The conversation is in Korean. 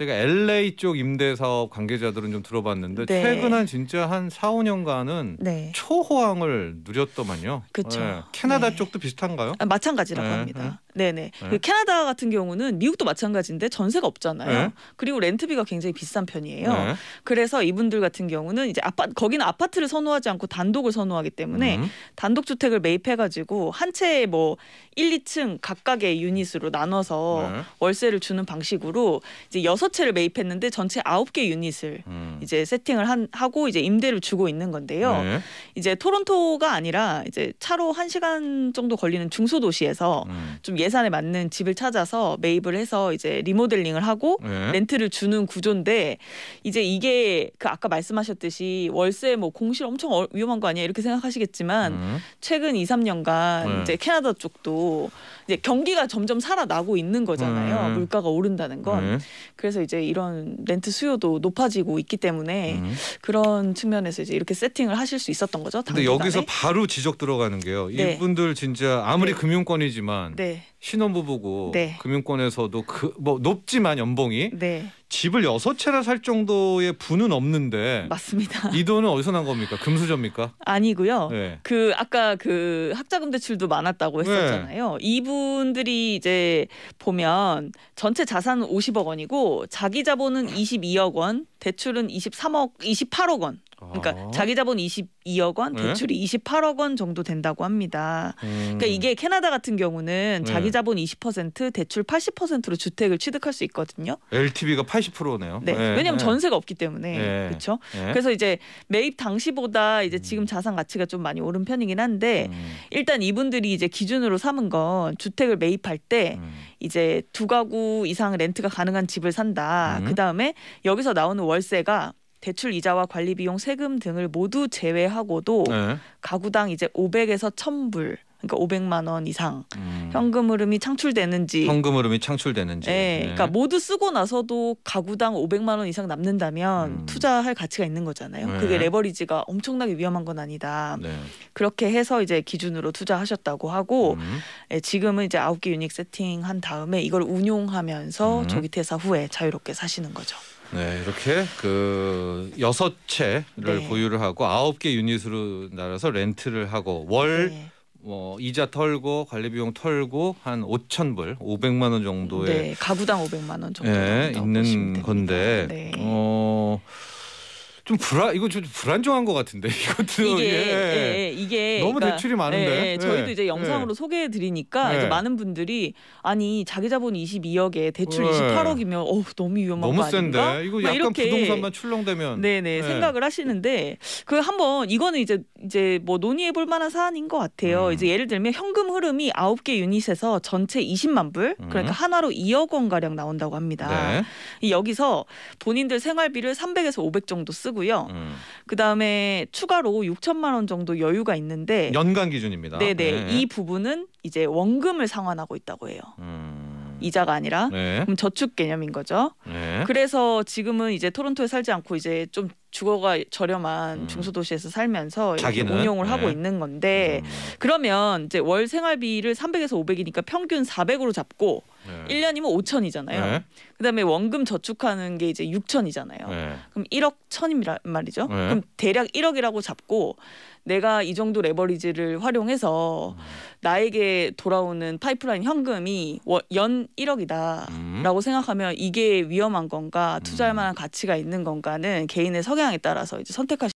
제가 LA 쪽 임대 사업 관계자들은 좀 들어봤는데 네. 최근 한 진짜 한 4, 5년간은 네. 초호황을 누렸더만요. 그쵸. 예. 캐나다 네. 쪽도 비슷한가요? 아, 마찬가지라고 네, 합니다. 네네. 네. 그 캐나다 같은 경우는 미국도 마찬가지인데 전세가 없잖아요. 네. 그리고 렌트비가 굉장히 비싼 편이에요. 네. 그래서 이분들 같은 경우는 이제 아파 거기는 아파트를 선호하지 않고 단독을 선호하기 때문에 음. 단독 주택을 매입해가지고 한 채에 뭐 1, 2층 각각의 유닛으로 나눠서 네. 월세를 주는 방식으로 이제 여섯 채를 매입했는데 전체 아홉 개 유닛을 음. 이제 세팅을 한, 하고 이제 임대를 주고 있는 건데요. 네. 이제 토론토가 아니라 이제 차로 한 시간 정도 걸리는 중소 도시에서 음. 좀 예산에 맞는 집을 찾아서 매입을 해서 이제 리모델링을 하고 네. 렌트를 주는 구조인데 이제 이게 그 아까 말씀하셨듯이 월세 뭐 공실 엄청 어- 위험한 거 아니야 이렇게 생각하시겠지만 음. 최근 2, 3년간 네. 이제 캐나다 쪽도 이제 경기가 점점 살아나고 있는 거잖아요. 음. 물가가 오른다는 건. 네. 그래서 이제 이런 렌트 수요도 높아지고 있기 때문에 음. 그런 측면에서 이제 이렇게 세팅을 하실 수 있었던 거죠. 근데. 여기서 바로 지적 들어가는 게요. 네. 이분들 진짜 아무리 네. 금융권이지만 네, 신혼부부고 네. 금융권에서도 그 뭐 높지만 연봉이 네, 집을 여섯 채나 살 정도의 부는 없는데 맞습니다. 이 돈은 어디서 난 겁니까? 금수저입니까? 아니고요. 네. 그 아까 그 학자금 대출도 많았다고 네. 했었잖아요. 이분들이 이제 보면 전체 자산은 50억 원이고 자기 자본은 22억 원, 대출은 23억 28억 원. 그러니까 아. 자기 자본 22억 원, 네. 대출이 28억 원 정도 된다고 합니다. 음. 그러니까 이게 캐나다 같은 경우는 네. 자기 자본 20%, 대출 80%로 주택을 취득할 수 있거든요. LTV가 80%네요. 네. 왜냐하면 전세가 없기 때문에 네. 그렇죠. 네. 그래서 이제 매입 당시보다 이제 음. 지금 자산 가치가 좀 많이 오른 편이긴 한데 음. 일단 이분들이 이제 기준으로 삼은 건 주택을 매입할 때 음. 이제 두 가구 이상 렌트가 가능한 집을 산다. 음. 그 다음에 여기서 나오는 월세가 대출 이자와 관리 비용 세금 등을 모두 제외하고도 네. 가구당 이제 500에서 1000불 그러니까 500만 원 이상 음. 현금 흐름이 창출되는지 현금 흐름이 창출되는지. 예, 네. 그러니까 모두 쓰고 나서도 가구당 500만 원 이상 남는다면 음. 투자할 가치가 있는 거잖아요. 네. 그게 레버리지가 엄청나게 위험한 건 아니다. 네. 그렇게 해서 이제 기준으로 투자하셨다고 하고 음. 예, 지금은 이제 아홉 개 유닉 세팅한 다음에 이걸 운용하면서 음. 조기 퇴사 후에 자유롭게 사시는 거죠. 네, 이렇게 그 여섯 채를 네. 보유를 하고 아홉 개 유닛으로 나눠서 렌트를 하고 월 네. 뭐 이자 털고 관리 비용 털고 한 5천 불, 500만 원 정도의 네, 가구당 500만 원 정도 보시면 있는. 건데 네. 어. 좀 불안 이거 좀 불안정한 것 같은데 이것도 이게 예. 예, 예, 이게 너무 대출이 많은데. 예, 예, 저희도 예, 이제 영상으로 예. 소개해 드리니까 예. 이제 많은 분들이 아니 자기 자본 22억에 대출 예. 28억이면 어 너무 위험한 너무 거 아닌가? 센데 이거 막 약간 이렇게 부동산만 출렁대면 네네 예. 생각을 하시는데 그 한번 이거는 이제 이제 뭐 논의해 볼 만한 사안인 것 같아요. 음. 이제 예를 들면 현금 흐름이 9개 유닛에서 전체 20만 불 음. 그러니까 하나로 2억 원 가량 나온다고 합니다. 네. 이 여기서 본인들 생활비를 300에서 500 정도 쓰고 요. 음. 그 다음에 추가로 6천만 원 정도 여유가 있는데 연간 기준입니다. 네. 네네 네. 이 부분은 이제 원금을 상환하고 있다고 해요. 음. 이자가 아니라 네. 그럼 저축 개념인 거죠. 네. 그래서 지금은 이제 토론토에 살지 않고 이제 좀 주거가 저렴한 음. 중소도시에서 살면서 이렇게 자기는? 운용을 네. 하고 있는 건데 음. 그러면 이제 월 생활비를 300에서 500이니까 평균 400으로 잡고 네. 1년이면 5천이잖아요. 네. 그다음에 원금 저축하는 게 이제 6천이잖아요. 네. 그럼 1억 천이란 말이죠. 네. 그럼 대략 1억이라고 잡고 내가 이 정도 레버리지를 활용해서 음. 나에게 돌아오는 파이프라인 현금이 월- 연 1억이다라고 음. 생각하면 이게 위험한 건가 투자할 음. 만한 가치가 있는 건가는 개인의 성향에 따라서 이제 선택하시.